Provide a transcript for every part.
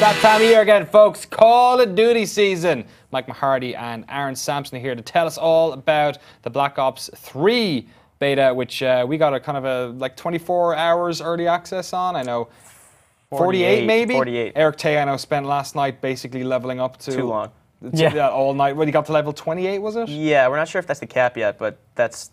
that time of year again, folks. Call of Duty season. Mike Mahardy and Aaron Sampson are here to tell us all about the Black Ops 3 beta, which uh, we got a kind of a like 24 hours early access on. I know 48, 48, maybe. 48. Eric Tay, I know, spent last night basically leveling up to Too long. to- Yeah. yeah, all night. When he got to level 28, was it? Yeah, we're not sure if that's the cap yet, but that's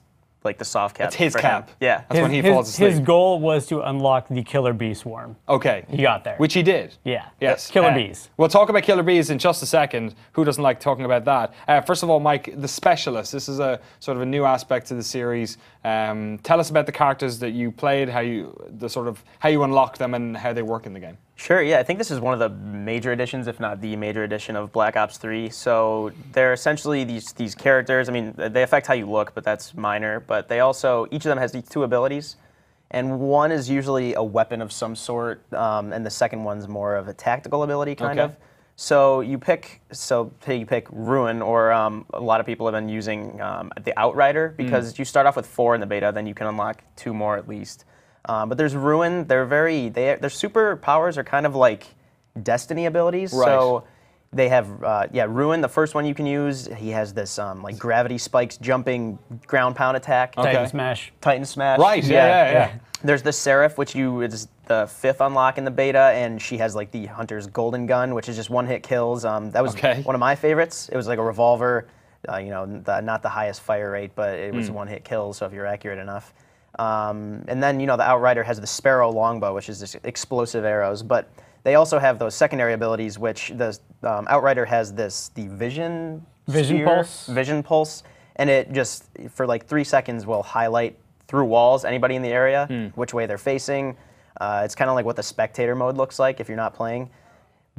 like the soft cap. That's his for him. cap. Yeah. That's when he his, falls asleep. His goal was to unlock the Killer Bee Swarm. Okay. He got there. Which he did. Yeah. Yes. Killer Uh, bees. We'll talk about killer bees in just a second. Who doesn't like talking about that? Uh, first of all, Mike, the specialist. This is a sort of a new aspect to the series. Um, tell us about the characters that you played, how you the sort of how you unlock them, and how they work in the game. Sure, yeah. I think this is one of the major additions, if not the major addition of Black Ops 3. So they're essentially these these characters. I mean, they affect how you look, but that's minor. But they also each of them has these two abilities, and one is usually a weapon of some sort, um, and the second one's more of a tactical ability, kind Okay. of. So you pick, so you pick Ruin, or um, a lot of people have been using um, the Outrider because you start off with four in the beta, then you can unlock two more at least. Um, but there's Ruin. They're very, they, their superpowers are kind of like Destiny abilities. Right. So they have, uh, yeah, Ruin. The first one you can use, he has this um, like gravity spikes, jumping ground pound attack. Okay. Titan Smash. Titan Smash. Right, yeah, yeah, yeah. There's the Seraph, which you is the fifth unlock in the beta, and she has like the Hunter's Golden Gun, which is just one hit kills. Um, that was Okay. one of my favorites. It was like a revolver, uh, you know, the, not the highest fire rate, but it was one hit kills. So if you're accurate enough. Um, and then you know the Outrider has the Sparrow longbow, which is just explosive arrows, but they also have those secondary abilities, which the um, Outrider has this the Vision Vision sphere, Pulse? Vision Pulse, and it just for like three seconds will highlight through walls anybody in the area, Hmm. which way they're facing. Uh, it's kind of like what the spectator mode looks like if you're not playing.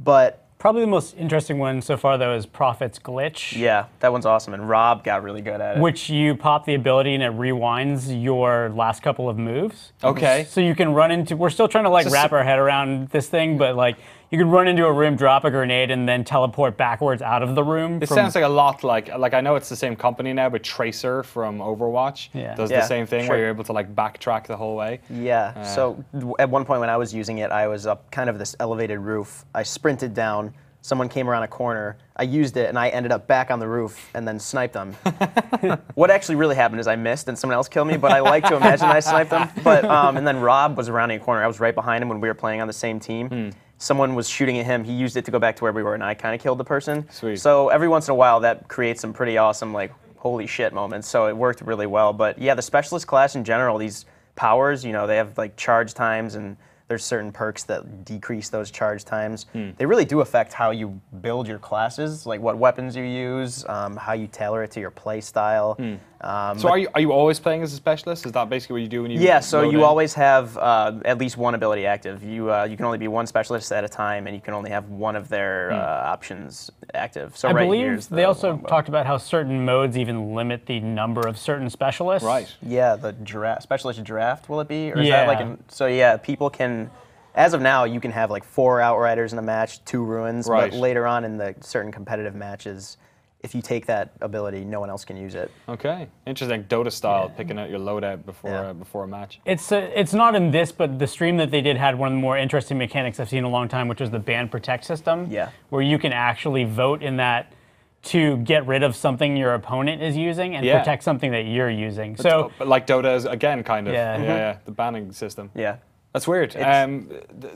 But Probably the most interesting one so far, though, is Prophet's Glitch. yeah, that one's awesome, and Rob got really good at it. Which you pop the ability and it rewinds your last couple of moves. Okay. So you can run into. We're still trying to like So- wrap our head around this thing, but like you can run into a room, drop a grenade, and then teleport backwards out of the room. It from- sounds like a lot like like I know it's the same company now, but Tracer from Overwatch Yeah. does Yeah, the same thing sure. where you're able to like backtrack the whole way. Yeah. so at one point when I was using it, I was up kind of this elevated roof. I sprinted down. Someone came around a corner. I used it, and I ended up back on the roof and then sniped them. what actually really happened is I missed, and someone else killed me. But I like to imagine I sniped them. But um, and then Rob was around a corner. I was right behind him when we were playing on the same team. Hmm. Someone was shooting at him. He used it to go back to where we were, and I kind of killed the person. Sweet. So every once in a while, that creates some pretty awesome like holy shit moments. So it worked really well. But yeah, the specialist class in general, these powers, you know, they have like charge times and there's certain perks that decrease those charge times. Hmm. They really do affect how you build your classes, like what weapons you use, um, how you tailor it to your play style. Um, Hmm. So are you are you always playing as a specialist? Is that basically what you do when you yeah, so you in? always have uh, at least one ability active. You uh, you can only be one specialist at a time, and you can only have one of their uh, options active. So I right believe here's they also longbow. talked about how certain modes even limit the number of certain specialists. right. Yeah, the draft, specialist draft, will it be? Or is that like an, so? Yeah, people can. As of now, you can have like four outriders in a match, two ruins. Right. But later on in the certain competitive matches, if you take that ability, no one else can use it. Okay, interesting. Dota style, picking out your loadout before Yeah. uh, before a match. It's uh, it's not in this, but the stream that they did had one of the more interesting mechanics I've seen in a long time, which was the ban protect system. Yeah. Where you can actually vote in that to get rid of something your opponent is using and Yeah. protect something that you're using. So But like Dota is again, kind of. Yeah. yeah, Mhm. yeah, the banning system. Yeah. That's weird. It's- Um,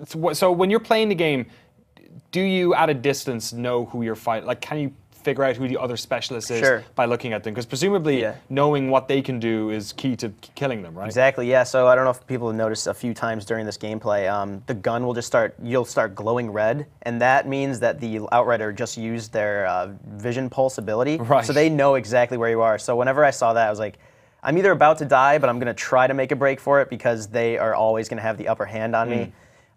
so- so when you're playing the game, do you at a distance know who you're fighting? Like, can you figure out who the other specialist is Sure. by looking at them? Because presumably, Yeah. knowing what they can do is key to killing them, right? Exactly. Yeah. So I don't know if people have noticed a few times during this gameplay, um, the gun will just start. You'll start glowing red, and that means that the outrider just used their uh, vision pulse ability. Right. So they know exactly where you are. So whenever I saw that, I was like, I'm either about to die, but I'm going to try to make a break for it because they are always going to have the upper hand on me.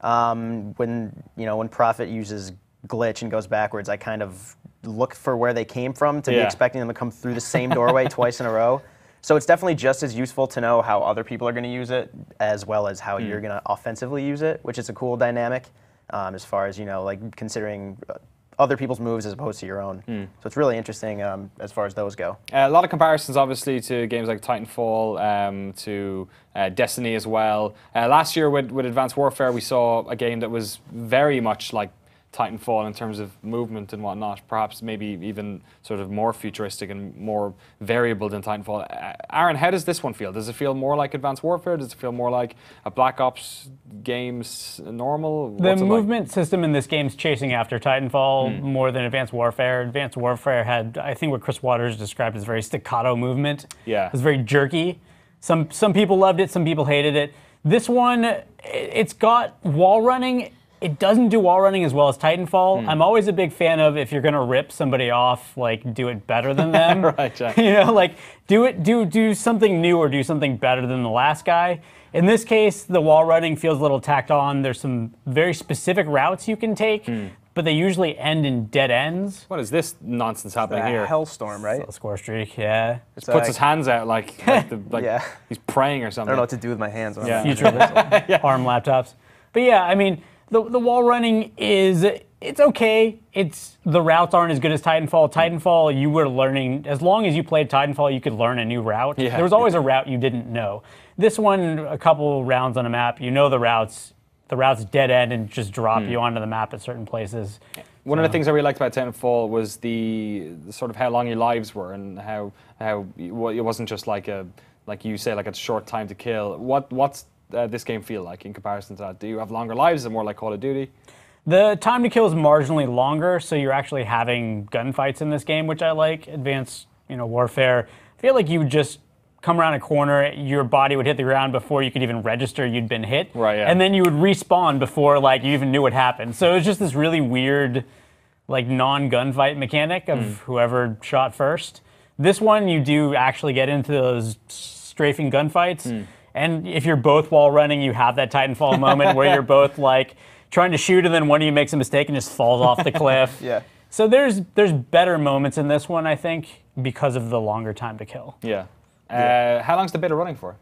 Hmm. Um, when you know when Prophet uses glitch and goes backwards, I kind of look for where they came from to be expecting them to come through the same doorway twice in a row. So it's definitely just as useful to know how other people are going to use it, as well as how you're going to offensively use it, which is a cool dynamic. Um, as far as you know, like considering uh, other people's moves as opposed to your own. So it's really interesting um, as far as those go. Uh, a lot of comparisons, obviously, to games like Titanfall, um, to uh, Destiny as well. Uh, last year with, with Advanced Warfare, we saw a game that was very much like Titanfall in terms of movement and whatnot. Perhaps maybe even sort of more futuristic and more variable than Titanfall. Aaron, how does this one feel? Does it feel more like Advanced Warfare? Does it feel more like a Black Ops game's normal? The What's like? movement system in this game's chasing after Titanfall hmm. more than Advanced Warfare. Advanced Warfare had, I think, what Chris Watters described as very staccato movement. Yeah. it was very jerky. Some some people loved it, some people hated it. This one, it's got wall running. It doesn't do wall running as well as Titanfall. Hmm. I'm always a big fan of if you're gonna rip somebody off, like do it better than them. Right, Jack. you know, like do it, do do something new or do something better than the last guy. In this case, the wall running feels a little tacked on. There's some very specific routes you can take, hmm. but they usually end in dead ends. What is this nonsense happening A here? hellstorm, right? A score streak, yeah. It's Puts like- his hands out like, like, the, like Yeah. he's praying or something. I don't know what to do with my hands. when I'm Yeah. not- future of arm laptops. But yeah, I mean, the, the wall running is it's okay. It's the routes aren't as good as Titanfall. Titanfall, you were learning as long as you played Titanfall, you could learn a new route. Yeah. There was always a route you didn't know. This one, a couple rounds on a map, you know the routes. The routes dead end and just drop Hmm. you onto the map at certain places. One of the things I really liked about Titanfall was the, the sort of how long your lives were and how how it wasn't just like a like you say like a short time to kill. What what's uh, this game feel like in comparison to that? Do you have longer lives? Is it more like Call of Duty? The time to kill is marginally longer, so you're actually having gunfights in this game, which I like. Advanced, you know, warfare. I feel like you would just come around a corner, your body would hit the ground before you could even register you'd been hit, Right, yeah. and then you would respawn before like you even knew what happened. So it was just this really weird, like non-gunfight mechanic of Hmm. whoever shot first. This one, you do actually get into those strafing gunfights, Hmm. And if you're both wall running, you have that Titanfall moment where you're both like trying to shoot, and then one of you makes a mistake and just falls off the cliff. Yeah. So there's there's better moments in this one, I think, because of the longer time to kill. Yeah. Uh, how long's the beta running for?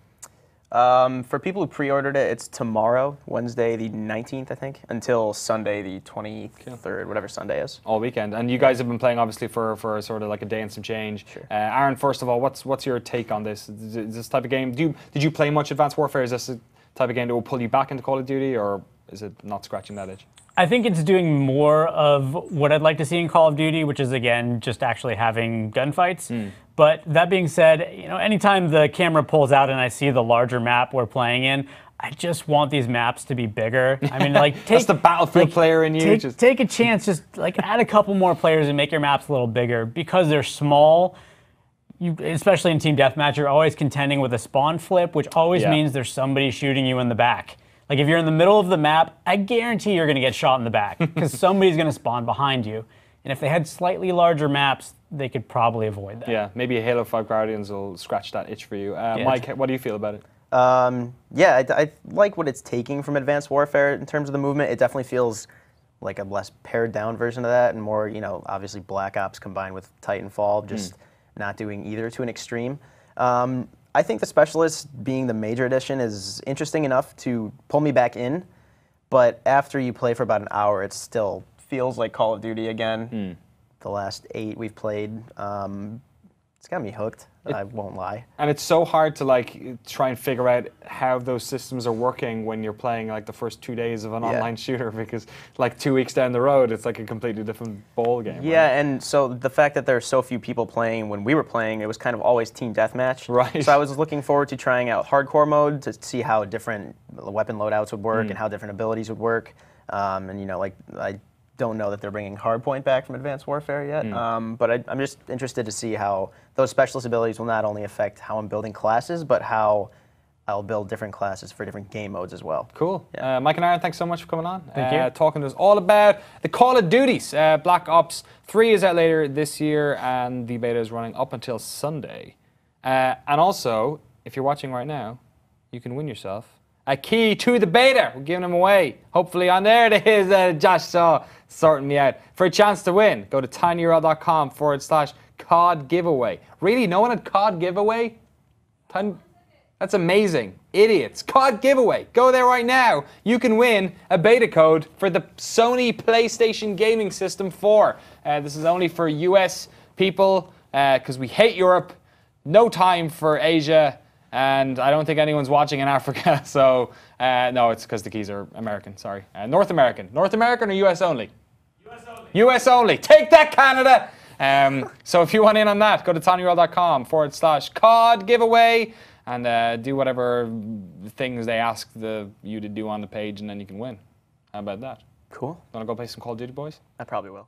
Um, for people who pre-ordered it, it's tomorrow, Wednesday the 19th, I think, until Sunday the 23rd, whatever Sunday is. All weekend, and you guys have been playing obviously for, for sort of like a day and some change. Sure. Uh, Aaron, first of all, what's what's your take on this? Is is this type of game? Do you, did you play much Advanced Warfare? Is this a type of game that will pull you back into Call of Duty, or is it not scratching that itch? I think it's doing more of what I'd like to see in Call of Duty, which is again just actually having gunfights. But that being said, you know, anytime the camera pulls out and I see the larger map we're playing in, I just want these maps to be bigger. I mean, like take That's the Battlefield player in you. Take, just- take a chance, just like add a couple more players and make your maps a little bigger because they're small. You, especially in team deathmatch, you're always contending with a spawn flip, which always Yeah. means there's somebody shooting you in the back. Like if you're in the middle of the map, I guarantee you're going to get shot in the back because somebody's going to spawn behind you. And if they had slightly larger maps, they could probably avoid that. Yeah, maybe Halo 5 Guardians will scratch that itch for you. Uh, Yeah. Mike, what do you feel about it? Um, yeah, I, I like what it's taking from Advanced Warfare in terms of the movement. It definitely feels like a less pared down version of that, and more, you know, obviously Black Ops combined with Titanfall, just not doing either to an extreme. Um, I think the Specialist being the major edition is interesting enough to pull me back in, but after you play for about an hour, it still feels like Call of Duty again. The last eight we've played, um, it's got me hooked. I won't lie. And it's so hard to like try and figure out how those systems are working when you're playing like the first two days of an Yeah. online shooter because like two weeks down the road it's like a completely different ball game. right? Yeah, and so the fact that there are so few people playing when we were playing, it was kind of always team deathmatch. Right. So I was looking forward to trying out hardcore mode to see how different weapon loadouts would work and how different abilities would work. Um, and you know, like I don't know that they're bringing hardpoint back from Advanced Warfare yet. Um, but I, I'm just interested to see how those specialist abilities will not only affect how I'm building classes, but how I'll build different classes for different game modes as well. Cool. Uh, Mike and Aaron, thanks so much for coming on. Thank uh, you. Talking to us all about the Call of Duties. Uh, Black Ops 3 is out later this year, and the beta is running up until Sunday. Uh, and also, if you're watching right now, you can win yourself a key to the beta. We're giving them away. Hopefully, on there it is. Uh, Josh Saw sorting me out. For a chance to win, go to tinyurl.com forward slash COD giveaway. Really? No one had COD giveaway? Tiny- that's amazing. Idiots. COD giveaway. Go there right now. You can win a beta code for the Sony PlayStation Gaming System 4. Uh, this is only for US people because we hate Europe. No time for Asia. And I don't think anyone's watching in Africa. So, uh, no, it's because the keys are American. Sorry. Uh, North American. North American or US only? US only. U.S. only. Take that, Canada. Um, so if you want in on that, go to tinyurl.com forward slash COD giveaway and uh, do whatever things they ask the, you to do on the page, and then you can win. How about that? Cool. Want to go play some Call of Duty, boys? I probably will.